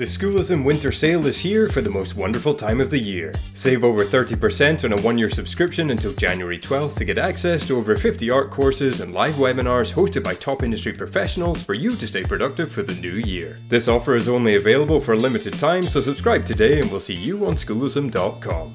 The Schoolism Winter Sale is here for the most wonderful time of the year. Save over 30% on a one year subscription until January 12th to get access to over 50 art courses and live webinars hosted by top industry professionals for you to stay productive for the new year. This offer is only available for a limited time, so subscribe today and we'll see you on schoolism.com.